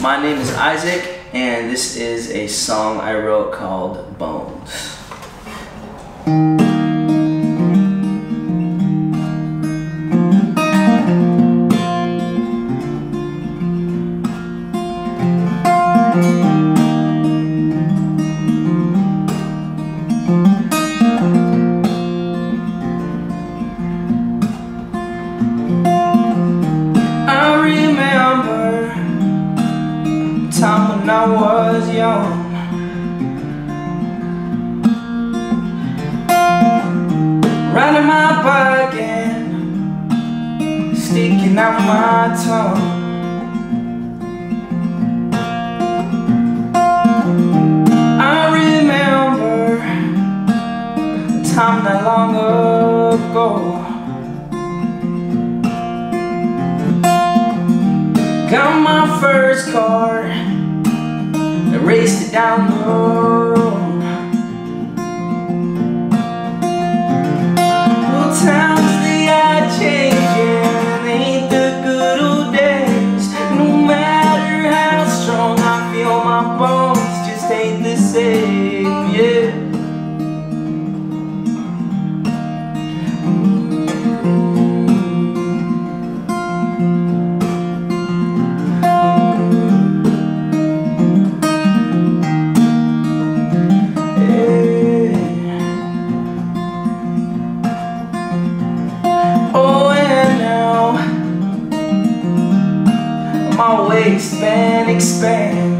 my name is Isaac, and this is a song I wrote called Bones. Time when I was young. Riding my bike and sticking out my tongue. I remember a time not long ago. Got my first car raced it down the road my expand, expands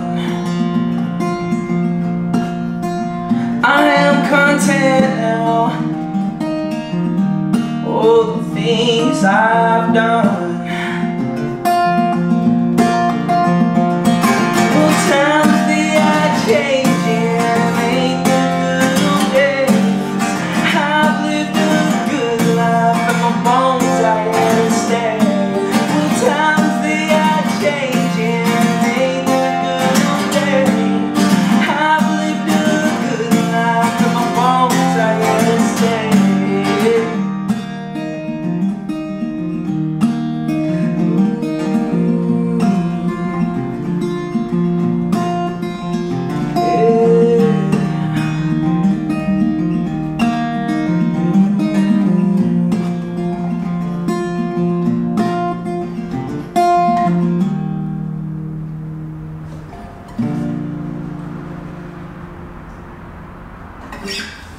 content now. All the things I've done Yeah.